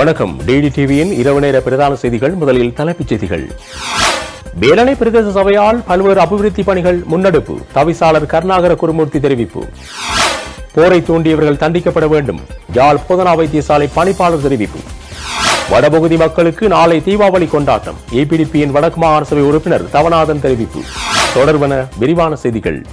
வணக்கம். டிடி டிவியின் இரவு நேர பிரதான செய்திகள் முதலில் தலைப்புச் செய்திகள். வேலனை பிரதேச சபையால் பல்வேறு அபிவிருத்தி பணிகள் முன்னெடுப்பு. தவிசாளர் கருணாகர குருமூர்த்தி தெரிவிப்பு. போரை தூண்டியவர்கள் தண்டிக்கப்பட வேண்டும். யாழ் போதனா வைத்தியசாலை பணிப்பாளர் தெரிவிப்பு. வடபகுதி மக்களுக்கு நாளை தீபாவளி கொண்டாட்டம். ஏபிடிபியின் வடக்கு மாகாண சபை உறுப்பினர் தவநாதன் தெரிவிப்பு. தொடர்வன விரிவான செய்திகள்.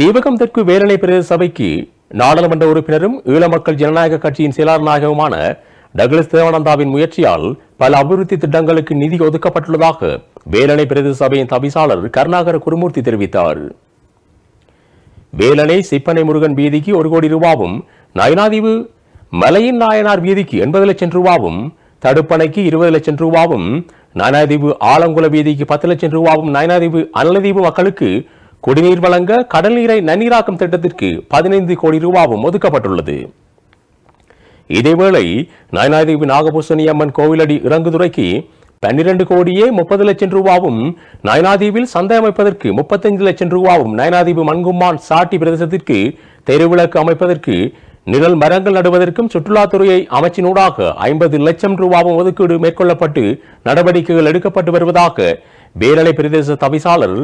தீபகம் தெற்கு வேலனை பிரதேச சபைக்கு நாடாளுமன்ற உறுப்பினரும் ஈழ மக்கள் ஜனநாயக கட்சியின் செயலாளர் டக்ளஸ் தேவானந்தாவின் முயற்சியால் பல அபிவிருத்தி திட்டங்களுக்கு நிதி ஒதுக்கப்பட்டுள்ளதாக வேலனை பிரதேச சபையின் தவிசாளர் கருணாகர குருமூர்த்தி தெரிவித்தார். வேலனை சிப்பனை முருகன் வீதிக்கு ஒரு கோடி ரூபாவும் நயனாதீவு மலையின் நாயனார் வீதிக்கு எண்பது லட்சம் ரூபாவும் தடுப்பணைக்கு இருபது லட்சம் ரூபாவும் நயனாதீவு ஆலங்குள வீதிக்கு பத்து லட்சம் ரூபாவும் நயனாதீவு அனலதீவு மக்களுக்கு குடிநீர் வழங்க கடல் நீரை நன்னீராக்கும் திட்டத்திற்கு பதினைந்து கோடி ரூபாவும் ஒதுக்கப்பட்டுள்ளது. இதேவேளை நயனாதீவு நாகபூசணி அம்மன் கோவிலடி இறங்குதுறைக்கு பன்னிரண்டு கோடியே முப்பது லட்சம் ரூபாவும் நயனாதீவில் சந்தை அமைப்பதற்கு முப்பத்தைந்து லட்சம் ரூபாவும் நயனாதீவு மண்கும்மான் சாட்டி பிரதேசத்திற்கு தெருவிளக்கு அமைப்பதற்கு நிழல் மரங்கள் நடுவதற்கும் சுற்றுலாத்துறையை அமைச்சினூடாக ஐம்பது லட்சம் ரூபாவும் ஒதுக்கீடு மேற்கொள்ளப்பட்டு நடவடிக்கைகள் எடுக்கப்பட்டு வருவதாக பேரலை பிரதேச தவிசாளர்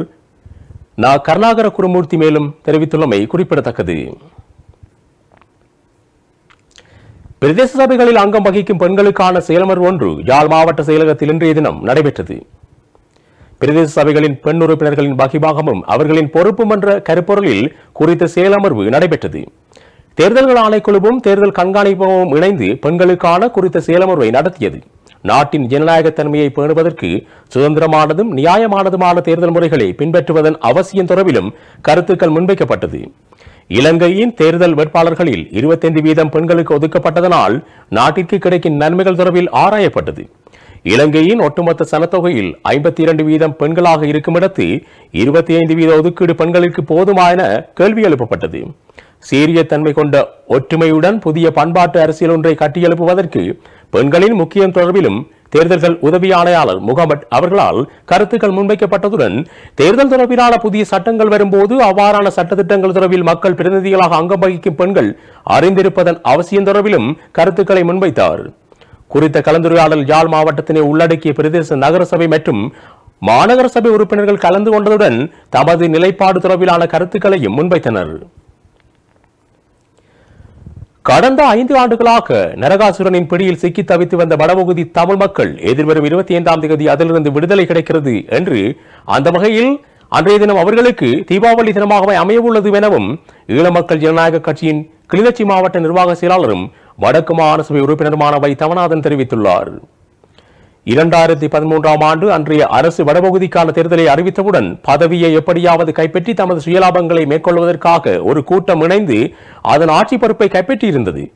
நா கருணாகர குருமூர்த்தி மேலும் தெரிவித்துள்ளமை குறிப்பிடத்தக்கது. பிரதேச சபைகளில் அங்கம் வகிக்கும் பெண்களுக்கான செயலமர்வு ஒன்று யாழ் மாவட்ட செயலகத்தில் இன்றைய தினம் நடைபெற்றது. பிரதேச சபைகளின் பெண் உறுப்பினர்களின் பகிபாகமும் அவர்களின் பொறுப்பும் என்ற கருப்பொருளில் குறித்த செயலமர்வு நடைபெற்றது. தேர்தல்கள் ஆணைக்குழுவும் தேர்தல் கண்காணிப்பும் இணைந்து பெண்களுக்கான குறித்த செயலமர்வை நடத்தியது. நாட்டின் ஜனநாயக தன்மையை பேணுவதற்கு சுதந்திரமானதும் நியாயமானதுமான தேர்தல் முறைகளை பின்பற்றுவதன் அவசியம் தொடர்பிலும் கருத்துக்கள் முன்வைக்கப்பட்டது. இலங்கையின் தேர்தல் வேட்பாளர்களில் 25% வீதம் பெண்களுக்கு ஒதுக்கப்பட்டதனால் நாட்டிற்கு கிடைக்கும் நன்மைகள் தொடர்பில் ஆராயப்பட்டது. இலங்கையின் ஒட்டுமொத்த சனத்தொகையில் 52% வீதம் பெண்களாக இருக்கும் இடத்து 25% வீத ஒதுக்கீடு பெண்களுக்கு போதுமா என கேள்வி எழுப்பப்பட்டது. சீரிய தன்மை கொண்ட ஒற்றுமையுடன் புதிய பண்பாட்டு அரசியல் ஒன்றை கட்டியெழுப்புவதற்கு பெண்களின் முக்கியம் தொடர்பிலும் தேர்தல்கள் உதவி ஆணையாளர் முகமட் அவர்களால் கருத்துக்கள் முன்வைக்கப்பட்டதுடன் தேர்தல் தொடர்பிலான புதிய சட்டங்கள் வரும்போது அவ்வாறான சட்டத்திட்டங்கள் தொடர்பில் மக்கள் பிரதிநிதிகளாக அங்கம் வகிக்கும் பெண்கள் அறிந்திருப்பதன் அவசியம் தொடர்பிலும் கருத்துக்களை முன்வைத்தார். குறித்த கலந்துரையாடல் யாழ் மாவட்டத்தினை உள்ளடக்கிய பிரதேச நகரசபை மற்றும் மாநகர சபை உறுப்பினர்கள் கலந்து கொண்டதுடன் தமது நிலைப்பாடு தொடர்பிலான கருத்துக்களையும் முன்வைத்தனர். கடந்த ஐந்து ஆண்டுகளாக நரகாசுரனின் பிடியில் சிக்கி தவித்து வந்த வடபகுதி தமிழ் மக்கள் எதிர்வரும் இருபத்தி ஐந்தாம் தேதி அதிலிருந்து விடுதலை கிடைக்கிறது என்று அந்த வகையில் அன்றைய தினம் அவர்களுக்கு தீபாவளி தினமாகவே அமையவுள்ளது எனவும் ஈழ மக்கள் ஜனநாயக கட்சியின் கிளிநொச்சி மாவட்ட நிர்வாக செயலாளரும் வடக்கு மாகாண உறுப்பினருமான வை. தவநாதன் தெரிவித்துள்ளார். இரண்டாயிரத்தி பதிமூன்றாம் ஆண்டு அன்றைய அரசு வடபகுதிக்கான தேர்தலை அறிவித்தவுடன் பதவியை எப்படியாவது கைப்பற்றி தமது சுயலாபங்களை மேற்கொள்வதற்காக ஒரு கூட்டம் இணைந்து அதன் ஆட்சி பொறுப்பை கைப்பற்றியிருந்தது.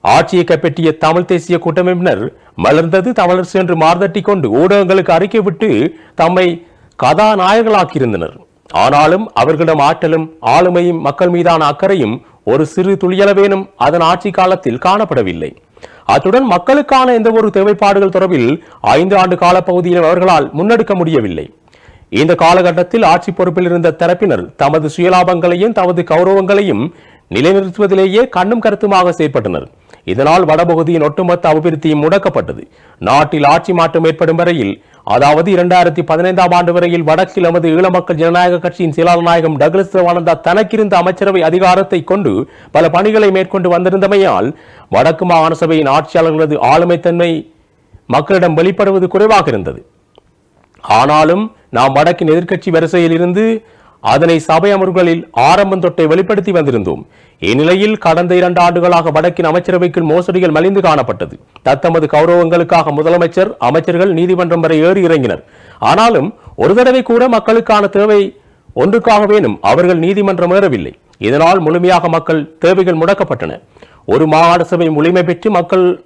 ஆட்சியை கைப்பற்றிய தமிழ் தேசிய கூட்டமைப்பினர் மலர்ந்தது தமிழர் என்று மார்தட்டி கொண்டு ஊடகங்களுக்கு அறிக்கை விட்டு தம்மை கதாநாயகர்களாக்கியிருந்தனர். ஆனாலும் அவர்களிடம் ஆற்றலும் ஆளுமையும் மக்கள் மீதான அக்கறையும் ஒரு சிறு துளியளவேனும் அதன் ஆட்சி காலத்தில் காணப்படவில்லை. அத்துடன் மக்களுக்கான எந்த ஒரு தேவைப்பாடுகள் தொடர்பில் ஐந்து ஆண்டு காலப்பகுதியில் அவர்களால் முன்னெடுக்க முடியவில்லை. இந்த காலகட்டத்தில் ஆட்சி பொறுப்பில் இருந்த தரப்பினர் தமது சுயலாபங்களையும் தமது கௌரவங்களையும் நிலைநிறுத்துவதிலேயே கண்ணும் கருத்துமாக செயற்பட்டனர். இதனால் வடபகுதியின் ஒட்டுமொத்த அபிவிருத்தியும் முடக்கப்பட்டது. நாட்டில் ஆட்சி மாற்றம் ஏற்படும் வரையில் அதாவது இரண்டாயிரத்தி பதினைந்தாம் ஆண்டு வரையில் வடக்கில் நமது ஈழ மக்கள் ஜனநாயக கட்சியின் செயலாளர் டக்ளஸ் தேவானந்தா தனக்கிருந்த அமைச்சரவை அதிகாரத்தை கொண்டு பல பணிகளை மேற்கொண்டு வந்திருந்தமையால் வடக்கு மாகாண சபையின் ஆட்சியாளர்களது ஆளுமைத்தன்மை மக்களிடம் வெளிப்படுவது குறைவாக இருந்தது. ஆனாலும் நாம் வடக்கின் எதிர்க்கட்சி வரிசையில் இருந்து அதனை சபை அமர்வுகளில் ஆரம்பம் தொட்டை வெளிப்படுத்தி வந்திருந்தோம். இந்நிலையில் கடந்த இரண்டு ஆண்டுகளாக வடக்கின் அமைச்சரவைக்குள் மோசடிகள் மலிந்து காணப்பட்டது. தத்தமது கௌரவங்களுக்காக முதலமைச்சர் அமைச்சர்கள் நீதிமன்றம் வரை ஏறி இறங்கினர். ஆனாலும் ஒரு தடவை கூட மக்களுக்கான தேவை ஒன்றுக்காகவேனும் அவர்கள் நீதிமன்றம் ஏறவில்லை. இதனால் முழுமையாக மக்கள் தேவைகள் முடக்கப்பட்டன. ஒரு மாகாண சபை முழுமை பெற்று மக்கள்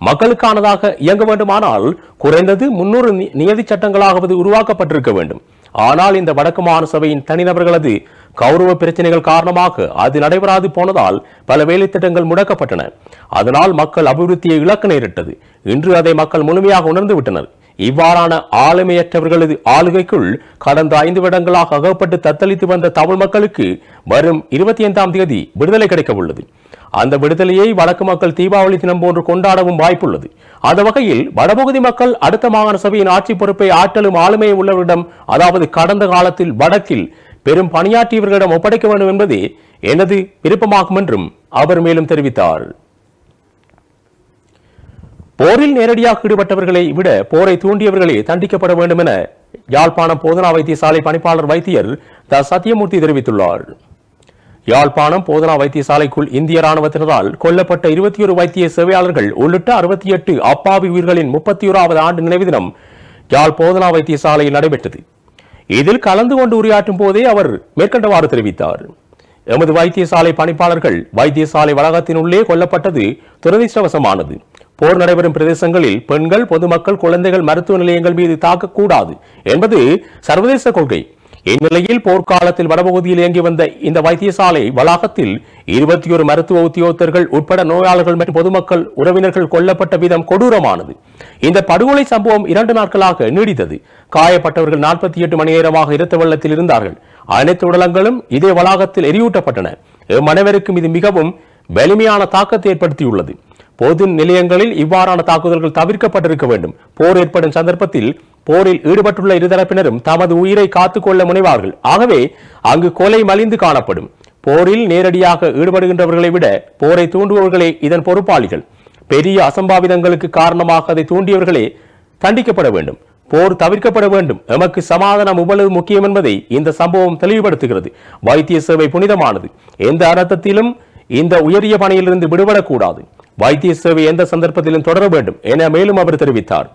மக்களுக்கானதாக இயங்க வேண்டுமானால் குறைந்தது முன்னூறு நியதி சட்டங்களாகவது உருவாக்கப்பட்டிருக்க வேண்டும். ஆனால் இந்த வடக்கு மாகாண சபையின் தனிநபர்களது கௌரவ பிரச்சனைகள் காரணமாக அது நடைபெறாது போனதால் பல வேலைத்திட்டங்கள் முடக்கப்பட்டன. அதனால் மக்கள் அபிவிருத்தியை இழக்க நேரிட்டது. இன்று அதை மக்கள் முழுமையாக உணர்ந்து விட்டனர் இவ்வாறான ஆளுமையற்றவர்களது ஆளுகைக்குள் கடந்த ஐந்து வருடங்களாக அகப்பட்டு தத்தளித்து வந்த தமிழ் மக்களுக்கு வரும் இருபத்தி ஐந்தாம் தேதி விடுதலை கிடைக்க உள்ளது. அந்த விடுதலையை வடக்கு மக்கள் தீபாவளி தினம் போன்று கொண்டாடவும் வாய்ப்புள்ளது. அந்த வகையில் வடபகுதி மக்கள் அடுத்த மாகாண சபையின் ஆட்சி பொறுப்பை ஆற்றலும் ஆளுமையும் உள்ளவரிடம் அதாவது கடந்த காலத்தில் வடக்கில் பெரும் பணியாற்றியவர்களிடம் ஒப்படைக்க வேண்டும் என்பதே எனது விருப்பமாகும் என்றும் அவர் மேலும் தெரிவித்தார். போரில் நேரடியாக ஈடுபட்டவர்களை விட போரை தூண்டியவர்களே தண்டிக்கப்பட வேண்டும் என யாழ்ப்பாணம் போதனா வைத்தியசாலை பணிப்பாளர் வைத்தியர் த. சத்யமூர்த்தி தெரிவித்துள்ளார். யாழ்ப்பாணம் போதனா வைத்தியசாலைக்குள் இந்திய ராணுவத்தினரால் கொல்லப்பட்ட இருபத்தி ஒரு வைத்திய சேவையாளர்கள் உள்ளிட்ட அறுபத்தி எட்டு அப்பாவி உயிர்களின் முப்பத்தி ஓராவது ஆண்டு நினைவு தினம் யாழ் போதனா வைத்தியசாலையில் நடைபெற்றது. இதில் கலந்து கொண்டு உரையாற்றும் போதே அவர் மேற்கண்டவாறு தெரிவித்தார். எமது வைத்தியசாலை பணிப்பாளர்கள் வைத்தியசாலை வளாகத்தினுள்ளே கொல்லப்பட்டது துரதிர்ஷ்டவசமானது. போர் நடைபெறும் பிரதேசங்களில் பெண்கள் பொதுமக்கள் குழந்தைகள் மருத்துவ நிலையங்கள் மீது தாக்கக்கூடாது என்பது சர்வதேச கொள்கை. இந்நிலையில் போர்க்காலத்தில் வடபகுதியில் இயங்கி வந்த இந்த வைத்தியசாலை வளாகத்தில் இருபத்தி ஒரு மருத்துவ உத்தியோகத்தர்கள் உட்பட நோயாளர்கள் மற்றும் பொதுமக்கள் உறவினர்கள் கொல்லப்பட்ட விதம் கொடூரமானது. இந்த படுகொலை சம்பவம் இரண்டு நாட்களாக நீடித்தது. காயப்பட்டவர்கள் நாற்பத்தி எட்டு மணி நேரமாக இரத்த வெள்ளத்தில் இருந்தார்கள். அனைத்து உடலங்களும் இதே வளாகத்தில் எரியூட்டப்பட்டன. மனைவருக்கும் இது மிகவும் வலிமையான தாக்கத்தை ஏற்படுத்தியுள்ளது. பொது நிலையங்களில் இவ்வாறான தாக்குதல்கள் தவிர்க்கப்பட்டிருக்க வேண்டும். போர் ஏற்படும் சந்தர்ப்பத்தில் போரில் ஈடுபட்டுள்ள இருதரப்பினரும் தமது உயிரை காத்துக்கொள்ள முனைவார்கள். ஆகவே அங்கு கொலை மலிந்து காணப்படும். போரில் நேரடியாக ஈடுபடுகின்றவர்களை விட போரை தூண்டுபவர்களே இதன் பொறுப்பாளிகள். பெரிய அசம்பாவிதங்களுக்கு காரணமாக அதை தூண்டியவர்களே தண்டிக்கப்பட வேண்டும். போர் தவிர்க்கப்பட வேண்டும். எமக்கு சமாதானம் இவ்வளவு முக்கியம் என்பதை இந்த சம்பவம் தெளிவுபடுத்துகிறது. வைத்திய சேவை புனிதமானது. எந்த அர்த்தத்திலும் இந்த உயரிய பணியிலிருந்து விடுபடக்கூடாது. வைத்திய சேவை எந்த சந்தர்ப்பத்திலும் தொடர வேண்டும் என மேலும் அவர் தெரிவித்தார்.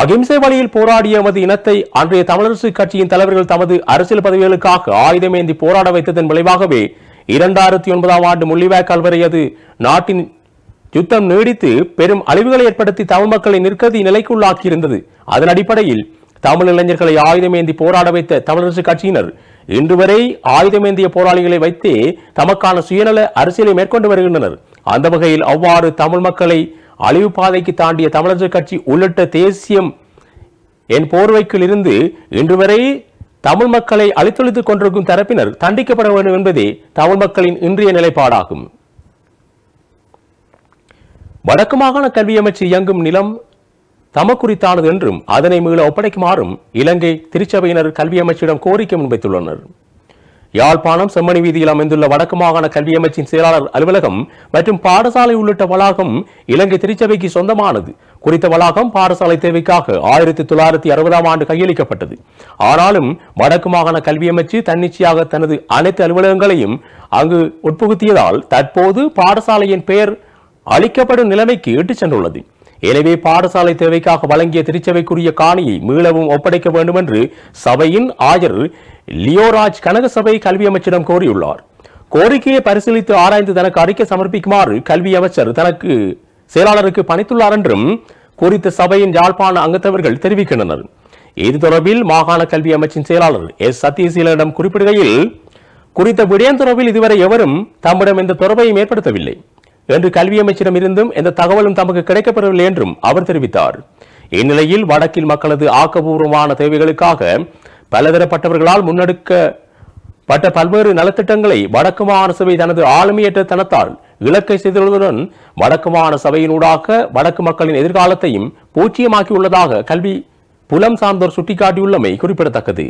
அகிம்சை வழியில் போராடிய எமது இனத்தை அன்றைய தமிழரசு கட்சியின் தலைவர்கள் தமது அரசியல் பதவிகளுக்காக ஆயுதமேந்தி போராட வைத்ததன் விளைவாகவே இரண்டாயிரத்தி ஒன்பதாம் ஆண்டு முள்ளிவாய்க்கால் வரை அது நாட்டின் யுத்தம் நீடித்து பெரும் அழிவுகளை ஏற்படுத்தி தமிழ் மக்களை நிற்கதி நிலைக்குள்ளாக்கியிருந்தது. அதன் அடிப்படையில் தமிழ் இளைஞர்களை ஆயுதமேந்தி போராட வைத்த தமிழரசு கட்சியினர் இன்று வரை ஆயுதமேந்திய போராளிகளை வைத்தே தமக்கான சுயநல அரசியலை மேற்கொண்டு வருகின்றனர். அந்த வகையில் அவ்வாறு தமிழ் மக்களை அழிவு பாதைக்கு தாண்டிய தமிழர் கட்சி உள்ளிட்ட தேசியம் என் போர்வைக்குள் இருந்து இன்று வரை தமிழ் மக்களை அழித்தொழித்துக் கொண்டிருக்கும் தரப்பினர் தண்டிக்கப்பட வேண்டும் என்பதே தமிழ் மக்களின் இன்றைய நிலைப்பாடாகும். வடக்கு மாகாண கல்வி அமைச்சு இயங்கும் நிலம் தமக்குறித்தானது என்றும் அதனை மீள ஒப்படைக்குமாறும் இலங்கை திருச்சபையினர் கல்வி அமைச்சிடம் கோரிக்கை முன்வைத்துள்ளனர் யாழ்ப்பாணம் செம்மணி வீதியில் அமைந்துள்ள வடக்கு மாகாண கல்வி அமைச்சின் செயலாளர் அலுவலகம் மற்றும் பாடசாலை உள்ளிட்ட வளாகம் இலங்கை திருச்சபைக்கு சொந்தமானது. குறித்த வளாகம் பாடசாலை தேவைக்காக ஆயிரத்தி தொள்ளாயிரத்தி அறுபதாம் ஆண்டு கையளிக்கப்பட்டது. ஆனாலும் வடக்கு மாகாண கல்வி அமைச்சு தன்னிச்சையாக தனது அனைத்து அலுவலகங்களையும் அங்கு உட்புகுத்தியதால் தற்போது பாடசாலையின் பெயர் அளிக்கப்படும் நிலைமைக்கு இட்டுச் சென்றுள்ளது. எனவே பாடசாலை தேவைக்காக வழங்கிய திருச்சபைக்குரிய காணியை மீளவும் ஒப்படைக்க வேண்டும் என்று சபையின் ஆயர் லியோராஜ் கனகசபை கல்வி அமைச்சரிடம் கோரியுள்ளார். கோரிக்கையை பரிசீலித்து ஆராய்ந்து தனக்கு அறிக்கை சமர்ப்பிக்குமாறு கல்வி அமைச்சர் தனக்கு செயலாளருக்கு பணித்துள்ளார் என்றும் குறித்த சபையின் யாழ்ப்பாண அங்கத்தவர்கள் தெரிவிக்கின்றனர். இது தொடர்பில் மாகாண கல்வி அமைச்சின் செயலாளர் எஸ். சத்யசீலனிடம் குறிப்பிடுகையில் குறித்த விடயம் தொடர்பில் இதுவரை எவரும் தம்மிடம் இந்த தொடர்பையும் ஏற்படுத்தவில்லை. என்று கல்வி அமைச்சிடம் இருந்தும் எந்த தகவலும் தமக்கு கிடைக்கப்பெறவில்லை என்றும் அவர் தெரிவித்தார். இந்நிலையில் வடக்கில் மக்களது ஆக்கபூர்வமான தேவைகளுக்காக பலதரப்பட்டவர்களால் முன்னெடுக்கப்பட்ட பல்வேறு நலத்திட்டங்களை வடக்கு மாகாண சபை தனது ஆளுமையற்ற தனத்தால் இலக்கை செய்துள்ளதுடன் வடக்கு மாகாண சபையினூடாக வடக்கு மக்களின் எதிர்காலத்தையும் பூச்சியமாக்கியுள்ளதாக கல்வி புலம் சார்ந்தோர் சுட்டிக்காட்டியுள்ளமை குறிப்பிடத்தக்கது.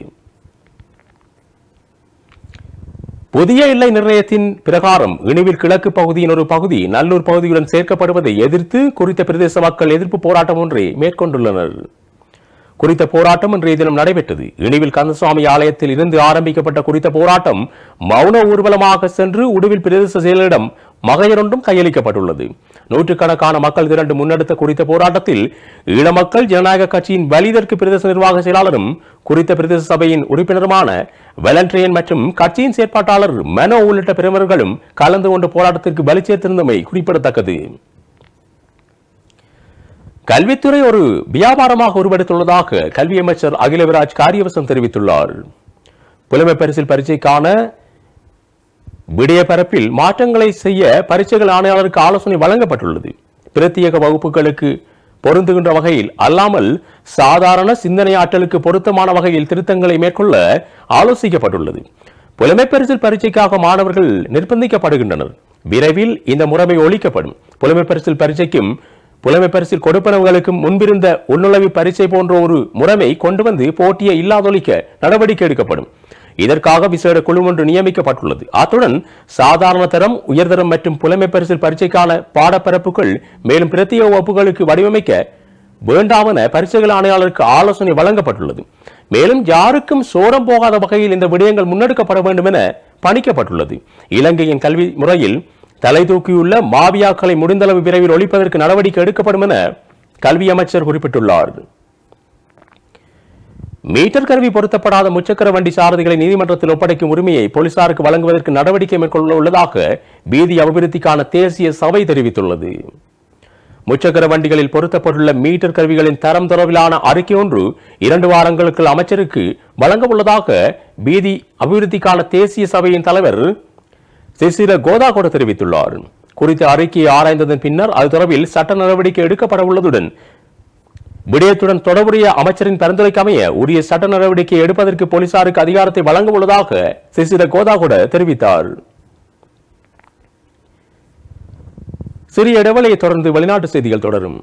புதிய எல்லை நிர்ணயத்தின் பிரகாரம் இணுவில் கிழக்கு பகுதியின் ஒரு பகுதி நல்லூர் பகுதியுடன் சேர்க்கப்படுவதை எதிர்த்து குறித்த பிரதேச மக்கள் எதிர்ப்பு போராட்டம் ஒன்றை மேற்கொண்டுள்ளனர். குறித்த போராட்டம் இன்றைய தினம் நடைபெற்றது. இணுவில் கந்தசுவாமி ஆலயத்தில் இருந்து ஆரம்பிக்கப்பட்ட குறித்த போராட்டம் மௌன ஊர்வலமாக சென்று உடுவில் பிரதேச செயலரிடம் மகையரொன்றும் கையளிக்கப்பட்டுள்ளது. நூற்றுக்கணக்கான மக்கள் திரண்டு முன்னெடுத்த குறித்த போராட்டத்தில் ஈழமக்கள் ஜனநாயக கட்சியின் வலிதற்கு பிரதேச நிர்வாக செயலாளரும் குறித்த பிரதேச சபையின் உறுப்பினருமான வெலன்ட்ரியன் மற்றும் கட்சியின் செயற்பாட்டாளர் மெனோ உள்ளிட்ட பிரமுகர்களும் கலந்து கொண்டு போராட்டத்திற்கு வலி சேர்த்திருந்தமை குறிப்பிடத்தக்கது. கல்வித்துறை ஒரு வியாபாரமாக உருவெடுத்துள்ளதாக கல்வி அமைச்சர் அகிலவிராஜ் காரியவசம் தெரிவித்துள்ளார். புலமை பரிசில் பரீட்சைக்கான விடய பரப்பில் மாற்றங்களை செய்ய பரீட்சைகள் ஆணையாளருக்கு ஆலோசனை வழங்கப்பட்டுள்ளது. பிரத்யேக வகுப்புகளுக்கு பொருந்துகின்ற வகையில் அல்லாமல் சாதாரண சிந்தனை ஆற்றலுக்கு பொருத்தமான வகையில் திருத்தங்களை மேற்கொள்ள ஆலோசிக்கப்பட்டுள்ளது. புலமை பரிசில் பரீட்சைக்காக மாணவர்கள் நிர்பந்திக்கப்படுகின்றனர். விரைவில் இந்த முறைமை ஒழிக்கப்படும். புலமை பரிசில் பரீட்சைக்கும் புலமை பரிசில் கொடுப்பனவுகளுக்கும் முன்பிருந்த உள்நுழைவு பரீட்சை போன்ற ஒரு முறைமை கொண்டு வந்து போட்டியை இல்லாதொழிக்க நடவடிக்கை எடுக்கப்படும். இதற்காக விசேட குழு ஒன்று நியமிக்கப்பட்டுள்ளது. அத்துடன் சாதாரண தரம் உயர்தரம் மற்றும் புலமை பரிசில் பரீட்சைக்கான பாடப்பரப்புகள் மேலும் பிரத்யேக வகுப்புகளுக்கு வடிவமைக்க வேண்டாமென பரிசுகள் ஆணையாளருக்கு ஆலோசனை வழங்கப்பட்டுள்ளது. மேலும் யாருக்கும் சோரம் போகாத வகையில் இந்த விடயங்கள் முன்னெடுக்கப்பட வேண்டும் என பணிக்கப்பட்டுள்ளது. இலங்கையின் கல்வி முறையில் தலை தூக்கியுள்ள மாவியாக்களை முடிந்தளவு விரைவில் ஒழிப்பதற்கு நடவடிக்கை எடுக்கப்படும் என கல்வி அமைச்சர் குறிப்பிட்டுள்ளார். மீட்டர் கருவி பொருத்தப்படாத முச்சக்கர வண்டி சாரதிகளை நீதிமன்றத்தில் ஒப்படைக்கும் உரிமையை போலீசாருக்கு வழங்குவதற்கு நடவடிக்கை மேற்கொள்ள உள்ளதாக வீதி அபிவிருத்திக்கான தேசிய சபை தெரிவித்துள்ளது. முச்சக்கர வண்டிகளில் பொருத்தப்பட்டுள்ள மீட்டர் கருவிகளின் தரம் தொடர்பிலான அறிக்கை ஒன்று இரண்டு வாரங்களுக்கு அமைச்சருக்கு வழங்க உள்ளதாக வீதி அபிவிருத்திக்கான தேசிய சபையின் தலைவர் சிசிர கோதாகோட தெரிவித்துள்ளார். குறித்த அறிக்கையை ஆராய்ந்ததன் பின்னர் அது தொடர்பில் சட்ட நடவடிக்கை எடுக்கப்பட உள்ளதுடன் விடயத்துடன் தொடர்புடைய அமைச்சரின் பரிந்துரைக்கமைய உரிய சட்ட நடவடிக்கை எடுப்பதற்கு போலீசாருக்கு அதிகாரத்தை வழங்க உள்ளதாக சிசிர கோதாகோட தெரிவித்தார். சிறிய இடைவெளியை தொடர்ந்து வெளிநாட்டு செய்திகள் தொடரும்.